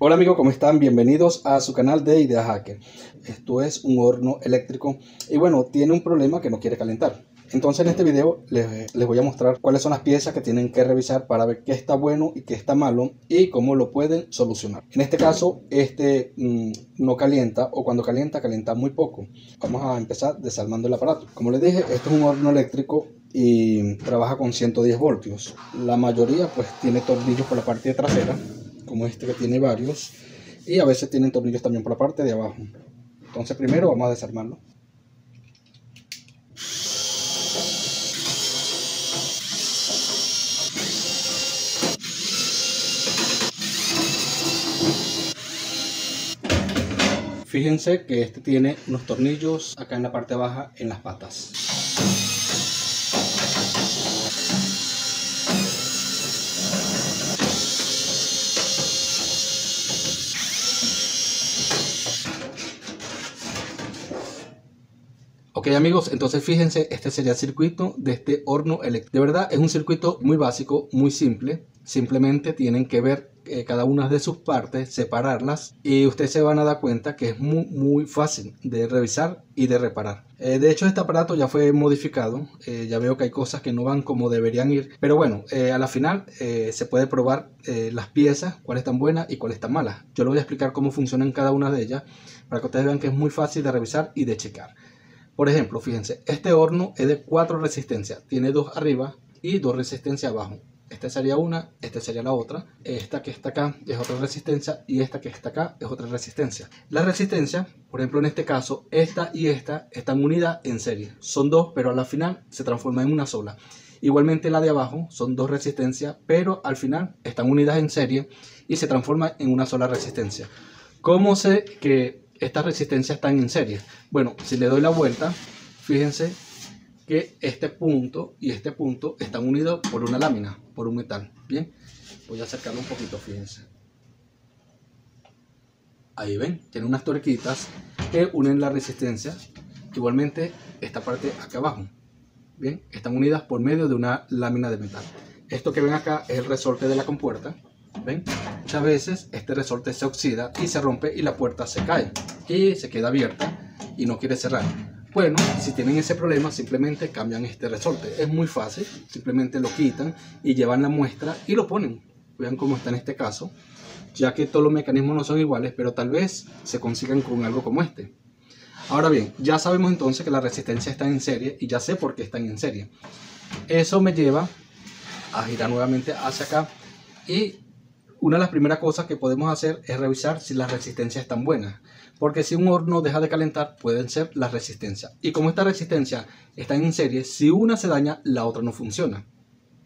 Hola amigos, ¿cómo están? Bienvenidos a su canal de Idea Hacker. Esto es un horno eléctrico y bueno, tiene un problema que no quiere calentar. Entonces en este video les, voy a mostrar cuáles son las piezas que tienen que revisar para ver qué está bueno y qué está malo y cómo lo pueden solucionar. En este caso, este mm, no calienta o cuando calienta, calienta muy poco. Vamos a empezar desarmando el aparato. Como les dije, esto es un horno eléctrico y trabaja con 110 voltios. La mayoría pues tiene tornillos por la parte trasera como este que tiene varios, y a veces tienen tornillos también por la parte de abajo. Entonces primero vamos a desarmarlo. Fíjense que este tiene unos tornillos acá en la parte baja en las patas. Ok amigos, entonces fíjense, este sería el circuito de este horno eléctrico. De verdad es un circuito muy básico, muy simple. Simplemente tienen que ver eh, cada una de sus partes, separarlas y ustedes se van a dar cuenta que es muy fácil de revisar y de reparar. Eh, de hecho este aparato ya fue modificado, eh, ya veo que hay cosas que no van como deberían ir, pero bueno, a la final se puede probar las piezas, cuáles están buenas y cuáles están malas. Yo les voy a explicar cómo funcionan cada una de ellas para que ustedes vean que es muy fácil de revisar y de checar. Por ejemplo, fíjense, este horno es de cuatro resistencias. Tiene dos arriba y dos resistencias abajo. Esta sería una, esta sería la otra. Esta que está acá es otra resistencia y esta que está acá es otra resistencia. La resistencia, por ejemplo en este caso, esta y esta están unidas en serie. Son dos, pero a la final se transforma en una sola. Igualmente la de abajo son dos resistencias, pero al final están unidas en serie y se transforma en una sola resistencia. ¿Cómo sé que estas resistencias están en serie. Bueno, si le doy la vuelta, fíjense que este punto y este punto están unidos por una lámina, por un metal. Bien, voy a acercarlo un poquito, fíjense. Ahí ven, tiene unas tuerquitas que unen la resistencia. Igualmente, esta parte acá abajo. Bien, están unidas por medio de una lámina de metal. Esto que ven acá es el resorte de la compuerta. ¿Ven? Muchas veces este resorte se oxida y se rompe y la puerta se cae y se queda abierta y no quiere cerrar. Bueno, si tienen ese problema, simplemente cambian este resorte. Es muy fácil, simplemente lo quitan y llevan la muestra y lo ponen. Vean cómo está en este caso, ya que todos los mecanismos no son iguales, pero tal vez se consigan con algo como este. Ahora bien, ya sabemos entonces que la resistencia está en serie y ya sé por qué están en serie. Eso me lleva a girar nuevamente hacia acá y una de las primeras cosas que podemos hacer es revisar si las resistencias están buenas. Porque si un horno deja de calentar, pueden ser las resistencias. Y como esta resistencia está en serie, si una se daña, la otra no funciona.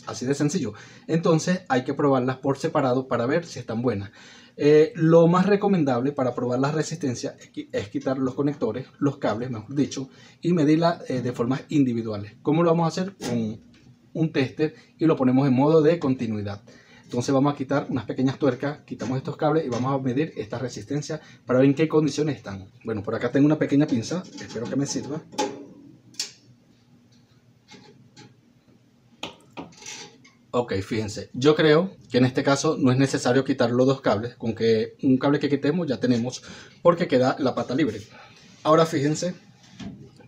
Así de sencillo. Entonces hay que probarlas por separado para ver si están buenas. Eh, lo más recomendable para probar las resistencias es quitar los conectores, los cables, mejor dicho, y medirlas eh, de formas individuales. ¿Cómo lo vamos a hacer? Con un tester y lo ponemos en modo de continuidad. Entonces vamos a quitar unas pequeñas tuercas, quitamos estos cables y vamos a medir esta resistencia para ver en qué condiciones están. Bueno, por acá tengo una pequeña pinza, espero que me sirva. Ok, fíjense, yo creo que en este caso no es necesario quitar los dos cables, con que un cable que quitemos ya tenemos, porque queda la pata libre. Ahora fíjense,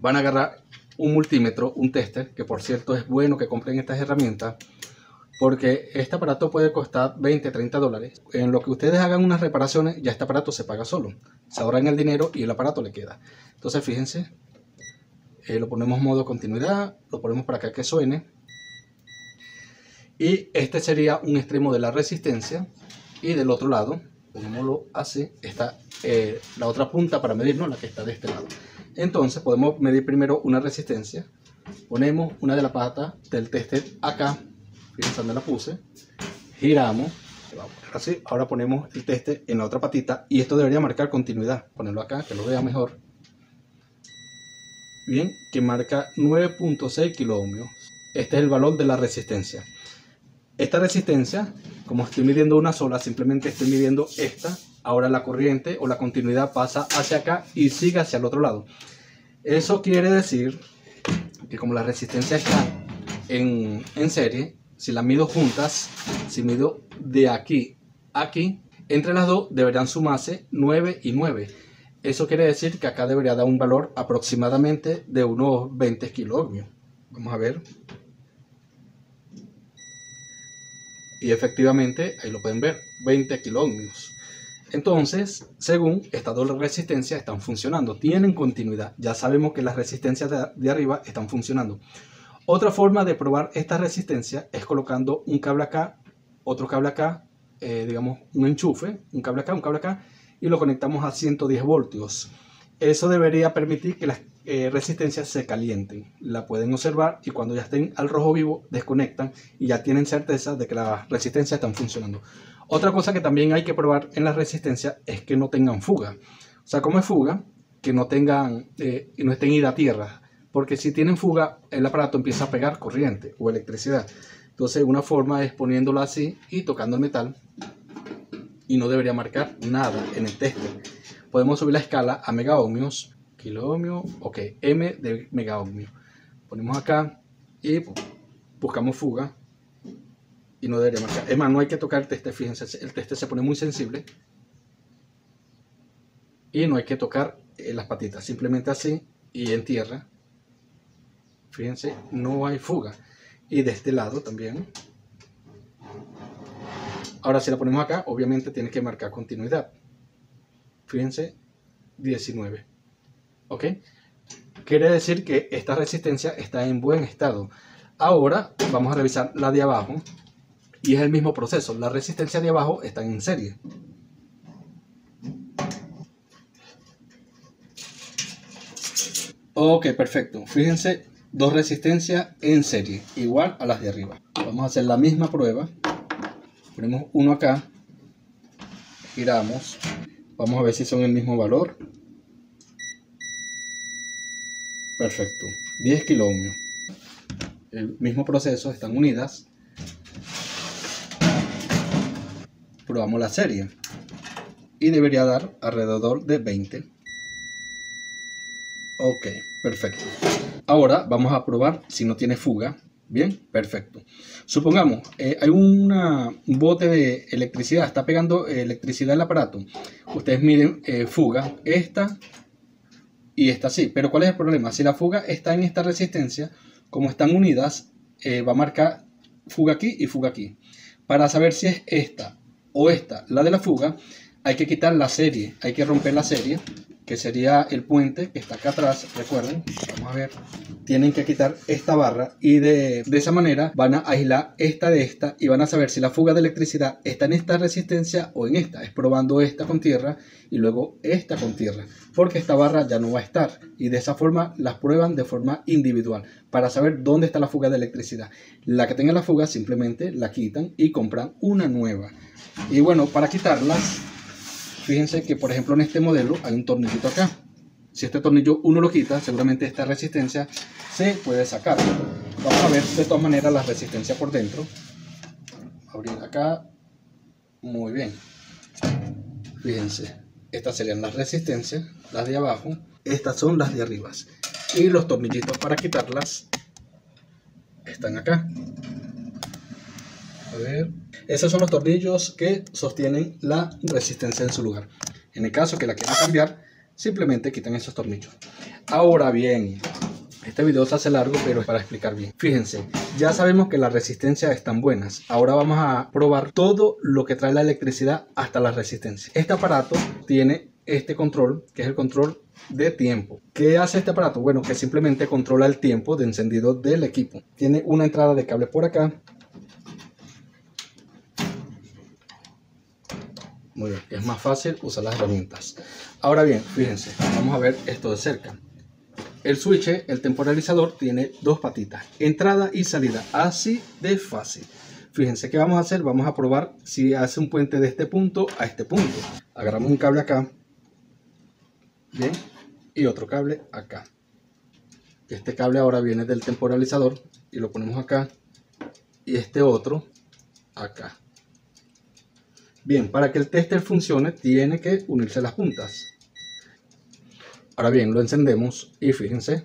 van a agarrar un multímetro, un tester, que por cierto es bueno que compren estas herramientas, porque este aparato puede costar 20, 30 dólares. En lo que ustedes hagan unas reparaciones, ya este aparato se paga solo. Se ahorran el dinero y el aparato le queda. Entonces, fíjense, eh, lo ponemos modo continuidad, lo ponemos para acá que suene. Y este sería un extremo de la resistencia. Y del otro lado, ponémoslo así, está eh, la otra punta para medirnos, la que está de este lado. Entonces, podemos medir primero una resistencia. Ponemos una de las patas del tester acá fíjense la puse, giramos, así, ahora ponemos el teste en la otra patita y esto debería marcar continuidad, ponerlo acá, que lo vea mejor. Bien, que marca 9.6 kiloohmios. Este es el valor de la resistencia. Esta resistencia, como estoy midiendo una sola, simplemente estoy midiendo esta. Ahora la corriente o la continuidad pasa hacia acá y sigue hacia el otro lado. Eso quiere decir que como la resistencia está en, en serie, si las mido juntas, si mido de aquí a aquí, Entre las dos deberán sumarse 9 y 9. Eso quiere decir que acá debería dar un valor aproximadamente de unos 20 kiloohmios. Vamos a ver. Y efectivamente, ahí lo pueden ver, 20 kiloohmios. Entonces, según estas dos resistencias están funcionando, tienen continuidad. Ya sabemos que las resistencias de, arriba están funcionando. Otra forma de probar esta resistencia es colocando un cable acá, otro cable acá, eh, digamos un enchufe, un cable acá, un cable acá, y lo conectamos a 110 voltios. Eso debería permitir que las eh, resistencias se calienten. La pueden observar y cuando ya estén al rojo vivo desconectan y ya tienen certeza de que las resistencias están funcionando. Otra cosa que también hay que probar en la resistencia es que no tengan fuga. O sea, como es fuga, que no tengan eh, no estén ida a tierra. Porque si tienen fuga, el aparato empieza a pegar corriente o electricidad. Entonces, una forma es poniéndolo así y tocando el metal y no debería marcar nada en el tester. Podemos subir la escala a megaohmios, kiloohmio, ok, M de megaohmio. Ponemos acá y buscamos fuga y no debería marcar. Es más, no hay que tocar el teste, fíjense, el teste se pone muy sensible. Y no hay que tocar eh, las patitas, simplemente así y en tierra. Fíjense, no hay fuga. Y de este lado también. Ahora si la ponemos acá, obviamente tiene que marcar continuidad. Fíjense, 19. ¿Ok? Quiere decir que esta resistencia está en buen estado. Ahora vamos a revisar la de abajo. Y es el mismo proceso. La resistencia de abajo está en serie. Ok, perfecto. Fíjense, dos resistencias en serie, igual a las de arriba. Vamos a hacer la misma prueba ponemos uno acá, giramos, vamos a ver si son el mismo valor. Perfecto, 10 kiloohmios. El mismo proceso, están unidas. Probamos la serie y debería dar alrededor de 20. Ok, perfecto. Ahora vamos a probar si no tiene fuga Bien, perfecto. Supongamos, eh, hay un bote de electricidad, está pegando electricidad al aparato. Ustedes miren, eh, fuga, esta y esta sí. Pero ¿cuál es el problema? Si la fuga está en esta resistencia, como están unidas, eh, va a marcar fuga aquí y fuga aquí. Para saber si es esta o esta la de la fuga, hay que quitar la serie, hay que romper la serie que sería el puente que está acá atrás, recuerden, vamos a ver, tienen que quitar esta barra y de, de, esa manera van a aislar esta de esta y van a saber si la fuga de electricidad está en esta resistencia o en esta, es probando esta con tierra y luego esta con tierra, porque esta barra ya no va a estar y de esa forma las prueban de forma individual para saber dónde está la fuga de electricidad. La que tenga la fuga simplemente la quitan y compran una nueva. Y bueno, para quitarlas fíjense que por ejemplo en este modelo hay un tornillito acá. Si este tornillo uno lo quita, seguramente esta resistencia se puede sacar. Vamos a ver de todas maneras la resistencia por dentro. Abrir acá. Muy bien. Fíjense, estas serían las resistencias, las de abajo. Estas son las de arriba. Y los tornillitos para quitarlas están acá. A ver. Esos son los tornillos que sostienen la resistencia en su lugar. En el caso que la quieran cambiar, simplemente quitan esos tornillos. Ahora bien, este video se hace largo, pero es para explicar bien. Fíjense, ya sabemos que las resistencias están buenas. Ahora vamos a probar todo lo que trae la electricidad hasta la resistencia. Este aparato tiene este control, que es el control de tiempo. ¿Qué hace este aparato? Bueno, que simplemente controla el tiempo de encendido del equipo. Tiene una entrada de cable por acá Muy bien, es más fácil usar las herramientas. Ahora bien, fíjense, vamos a ver esto de cerca. El switch, el temporalizador, tiene dos patitas, entrada y salida, así de fácil. Fíjense qué vamos a hacer, vamos a probar si hace un puente de este punto a este punto. Agarramos un cable acá, bien, y otro cable acá. Este cable ahora viene del temporalizador y lo ponemos acá, y este otro acá. Bien, para que el tester funcione tiene que unirse las puntas. Ahora bien, lo encendemos y fíjense.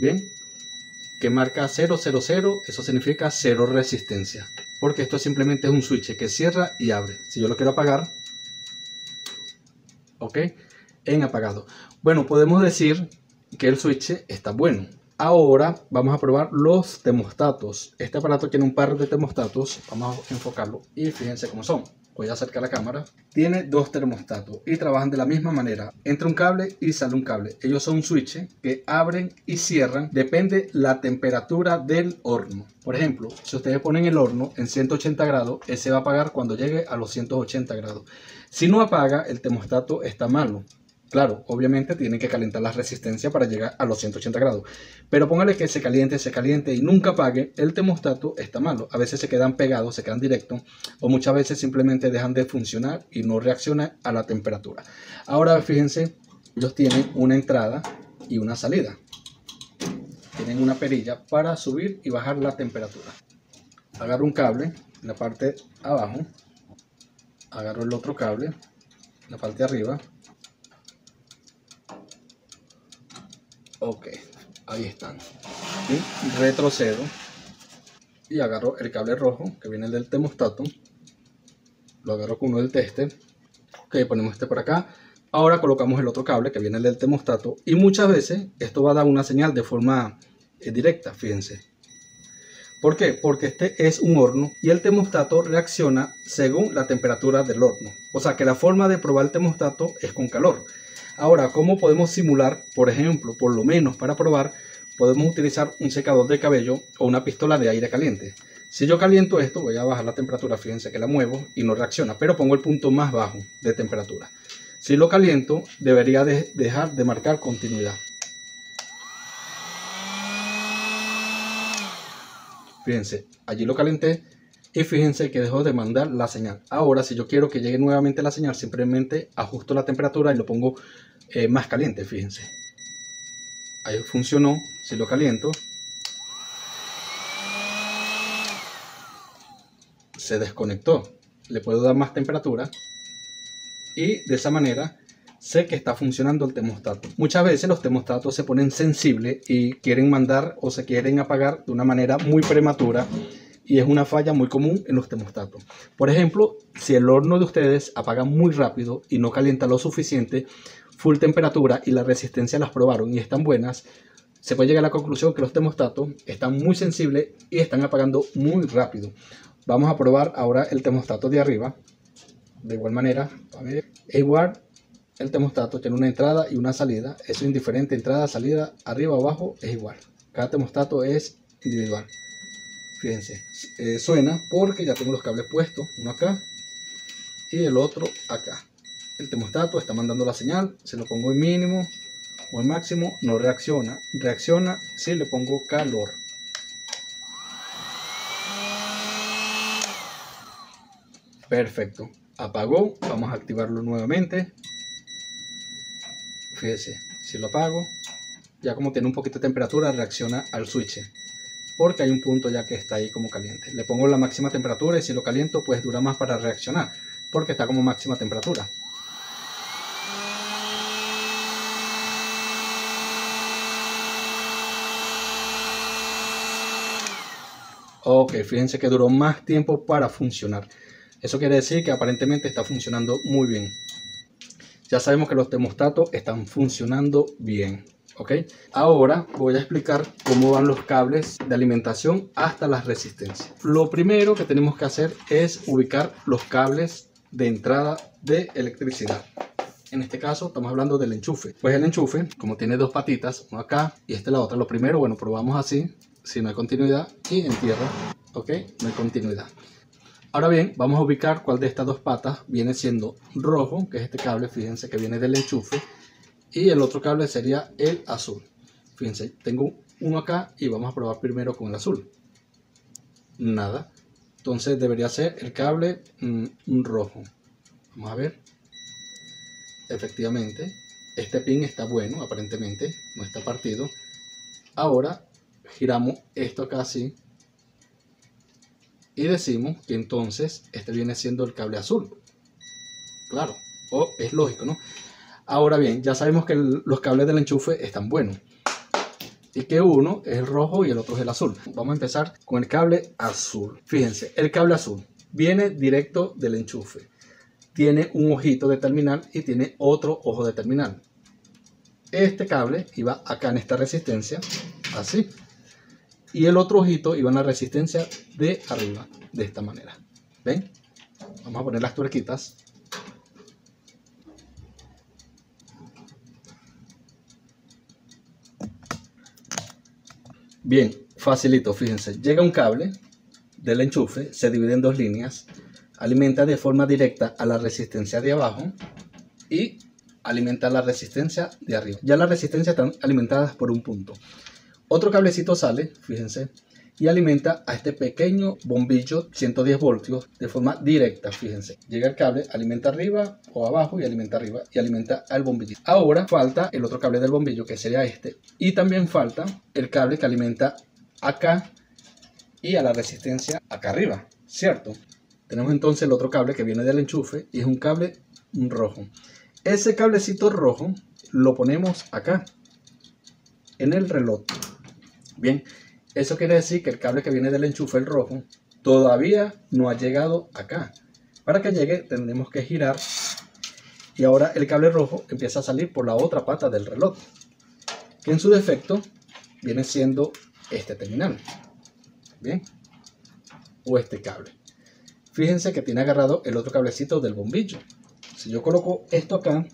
Bien, que marca 000, eso significa cero resistencia. porque esto simplemente es un switch que cierra y abre. Si yo lo quiero apagar, ok, en apagado. Bueno, podemos decir que el switch está bueno. Ahora vamos a probar los termostatos. Este aparato tiene un par de termostatos. Vamos a enfocarlo y fíjense cómo son. Voy a acercar la cámara. Tiene dos termostatos y trabajan de la misma manera. Entra un cable y sale un cable. Ellos son switches que abren y cierran. Depende la temperatura del horno. Por ejemplo, si ustedes ponen el horno en 180 grados, ese va a apagar cuando llegue a los 180 grados. Si no apaga, el termostato está malo. Claro, obviamente tienen que calentar la resistencia para llegar a los 180 grados. Pero póngale que se caliente, se caliente y nunca apague, el termostato está malo. A veces se quedan pegados, se quedan directos o muchas veces simplemente dejan de funcionar y no reacciona a la temperatura. Ahora fíjense, ellos tienen una entrada y una salida. Tienen una perilla para subir y bajar la temperatura. Agarro un cable en la parte abajo. Agarro el otro cable en la parte de arriba Ok, ahí están. Retrocedo y agarro el cable rojo que viene del termostato. Lo agarro con uno del tester. Ok, ponemos este por acá. Ahora colocamos el otro cable que viene del termostato y muchas veces esto va a dar una señal de forma eh, directa, fíjense. ¿Por qué? Porque este es un horno y el termostato reacciona según la temperatura del horno. O sea que la forma de probar el termostato es con calor. Ahora, ¿cómo podemos simular? Por ejemplo, por lo menos para probar, podemos utilizar un secador de cabello o una pistola de aire caliente. Si yo caliento esto, voy a bajar la temperatura, fíjense que la muevo y no reacciona, pero pongo el punto más bajo de temperatura. Si lo caliento, debería dejar de marcar continuidad. Fíjense, allí lo calenté y fíjense que dejó de mandar la señal. Ahora, si yo quiero que llegue nuevamente la señal, simplemente ajusto la temperatura y lo pongo eh, más caliente, fíjense. Ahí funcionó, si lo caliento. Se desconectó. Le puedo dar más temperatura. Y de esa manera sé que está funcionando el termostato. Muchas veces los termostatos se ponen sensibles y quieren mandar o se quieren apagar de una manera muy prematura y es una falla muy común en los termostatos. Por ejemplo, si el horno de ustedes apaga muy rápido y no calienta lo suficiente, full temperatura y la resistencia las probaron y están buenas, se puede llegar a la conclusión que los termostatos están muy sensibles y están apagando muy rápido. Vamos a probar ahora el termostato de arriba. De igual manera, igual el termostato tiene una entrada y una salida. Eso es indiferente, entrada, salida, arriba, abajo, es igual. Cada termostato es individual. Fíjense, eh, suena porque ya tengo los cables puestos, uno acá y el otro acá. El termostato está mandando la señal, se lo pongo en mínimo o en máximo, no reacciona. Reacciona si le pongo calor. Perfecto, apagó, vamos a activarlo nuevamente. Fíjense, si lo apago, ya como tiene un poquito de temperatura, reacciona al switch porque hay un punto ya que está ahí como caliente. Le pongo la máxima temperatura y si lo caliento pues dura más para reaccionar porque está como máxima temperatura. Ok, fíjense que duró más tiempo para funcionar. Eso quiere decir que aparentemente está funcionando muy bien. Ya sabemos que los termostatos están funcionando bien. ¿Ok? Ahora voy a explicar cómo van los cables de alimentación hasta las resistencias. Lo primero que tenemos que hacer es ubicar los cables de entrada de electricidad. En este caso estamos hablando del enchufe. Pues el enchufe, como tiene dos patitas, uno acá y este la otra, lo primero, bueno, probamos así, si no hay continuidad y en tierra, ¿ok? No hay continuidad. Ahora bien, vamos a ubicar cuál de estas dos patas viene siendo rojo, que es este cable, fíjense que viene del enchufe, y el otro cable sería el azul. Fíjense, tengo uno acá y vamos a probar primero con el azul. Nada. Entonces debería ser el cable mm, rojo. Vamos a ver. Efectivamente, este pin está bueno, aparentemente, no está partido. Ahora giramos esto acá así y decimos que entonces este viene siendo el cable azul. Claro, o es lógico, ¿no? Ahora bien, ya sabemos que los cables del enchufe están buenos. y que uno es el rojo y el otro es el azul. Vamos a empezar con el cable azul. Fíjense, el cable azul viene directo del enchufe. Tiene un ojito de terminal y tiene otro ojo de terminal. Este cable iba acá en esta resistencia, así. Y el otro ojito iba en la resistencia de arriba, de esta manera. ¿Ven? Vamos a poner las tuerquitas. Bien, facilito, fíjense. Llega un cable del enchufe, se divide en dos líneas, alimenta de forma directa a la resistencia de abajo y alimenta la resistencia de arriba. Ya las resistencias están alimentadas por un punto. Otro cablecito sale, fíjense, y alimenta a este pequeño bombillo 110 voltios de forma directa, fíjense. Llega el cable, alimenta arriba o abajo y alimenta arriba y alimenta al bombillo. Ahora falta el otro cable del bombillo que sería este y también falta el cable que alimenta acá y a la resistencia acá arriba, ¿cierto? Tenemos entonces el otro cable que viene del enchufe y es un cable rojo. Ese cablecito rojo lo ponemos acá en el reloj. Bien, eso quiere decir que el cable que viene del enchufe, el rojo, todavía no ha llegado acá. Para que llegue tendremos que girar y ahora el cable rojo empieza a salir por la otra pata del reloj, que en su defecto viene siendo este terminal. Bien, o este cable. Fíjense que tiene agarrado el otro cablecito del bombillo. Si yo coloco esto acá,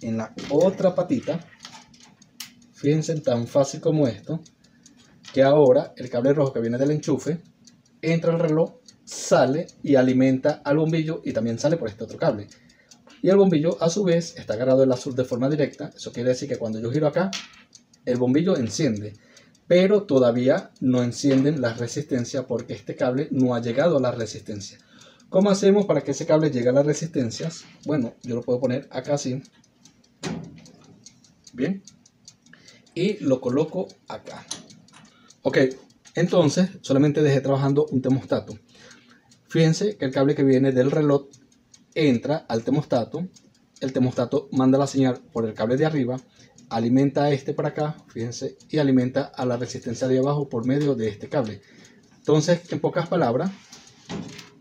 en la otra patita, fíjense tan fácil como esto, que ahora el cable rojo que viene del enchufe entra al reloj, sale y alimenta al bombillo y también sale por este otro cable. Y el bombillo a su vez está agarrado el azul de forma directa. Eso quiere decir que cuando yo giro acá, el bombillo enciende. Pero todavía no encienden la resistencia porque este cable no ha llegado a la resistencia. ¿Cómo hacemos para que ese cable llegue a las resistencias? Bueno, yo lo puedo poner acá así. Bien. Y lo coloco acá. Ok, entonces solamente dejé trabajando un termostato. Fíjense que el cable que viene del reloj entra al termostato. El termostato manda la señal por el cable de arriba, alimenta a este para acá, fíjense, y alimenta a la resistencia de abajo por medio de este cable. Entonces, en pocas palabras,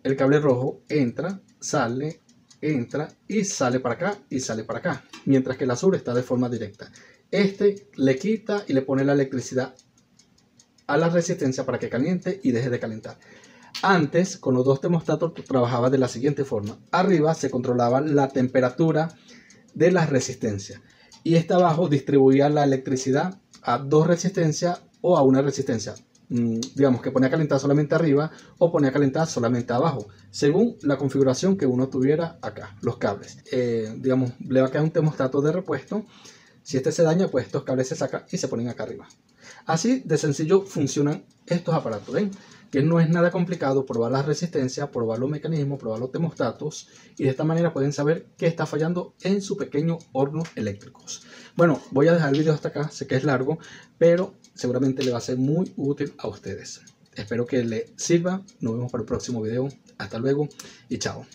el cable rojo entra, sale, entra y sale para acá y sale para acá, mientras que el azul está de forma directa. Este le quita y le pone la electricidad a la resistencia para que caliente y deje de calentar. Antes, con los dos termostatos trabajaba de la siguiente forma. Arriba se controlaba la temperatura de la resistencia y esta abajo distribuía la electricidad a dos resistencias o a una resistencia. Mm, digamos que ponía a calentar solamente arriba o ponía a calentar solamente abajo, según la configuración que uno tuviera acá, los cables. Eh, digamos, le va a quedar un termostato de repuesto. Si este se daña, pues estos cables se sacan y se ponen acá arriba. Así de sencillo funcionan estos aparatos. ¿ven? Que no es nada complicado probar la resistencia, probar los mecanismos, probar los termostatos y de esta manera pueden saber qué está fallando en su pequeño horno eléctricos. Bueno, voy a dejar el video hasta acá, sé que es largo, pero seguramente le va a ser muy útil a ustedes. Espero que le sirva, nos vemos para el próximo video, hasta luego y chao.